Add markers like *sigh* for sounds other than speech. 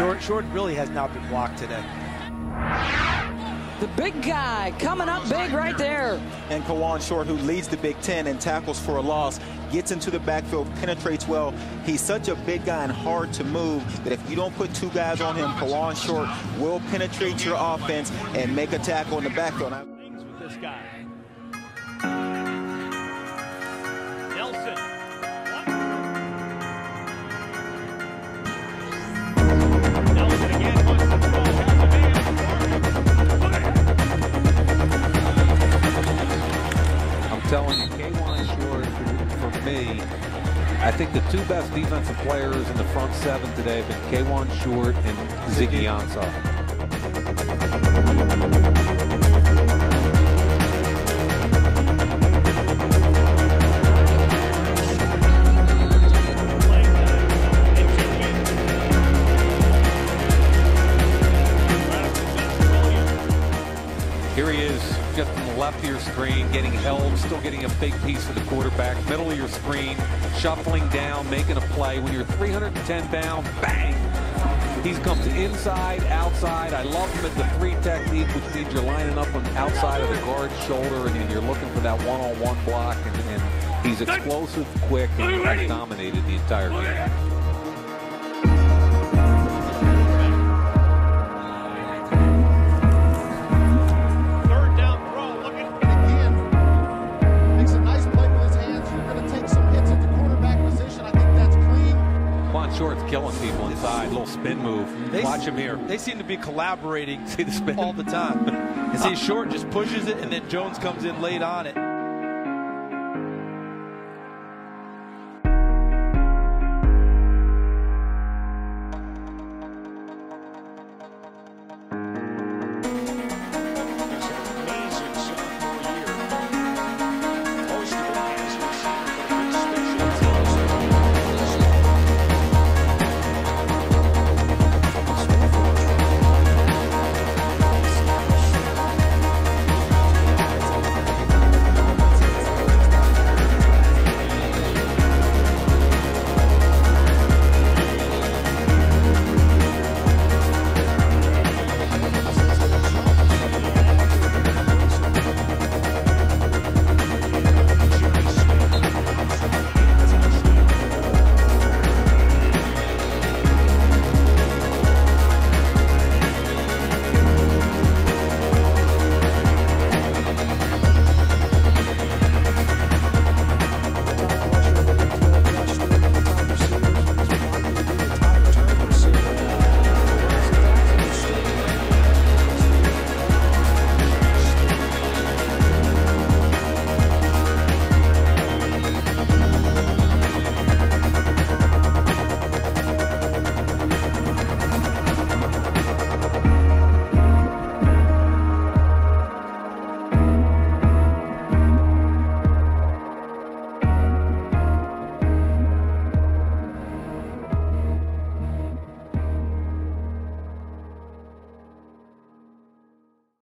Short, Short really has not been blocked today. The big guy coming up big right there. And Kawann Short, who leads the Big Ten and tackles for a loss, gets into the backfield, penetrates well. He's such a big guy and hard to move that if you don't put two guys on him, Kawann Short will penetrate your offense and make a tackle in the backfield. With this guy. Telling you, Kawann Short, for me, I think the two best defensive players in the front seven today have been Kawann Short and Ziggy Ansah. Just from the left of your screen, getting held, still getting a big piece of the quarterback, middle of your screen, shuffling down, making a play. When you're 310 pound, bang! He's comes inside, outside. I love him at the three technique, which means you're lining up on the outside of the guard's shoulder and you're looking for that one-on-one block. And, and he's explosive, quick, and has dominated the entire game. Killing people inside, little spin move. They Watch him here. They seem to be collaborating *laughs* See the spin? all the time. *laughs* And see, Short just pushes it, and then Jones comes in late on it.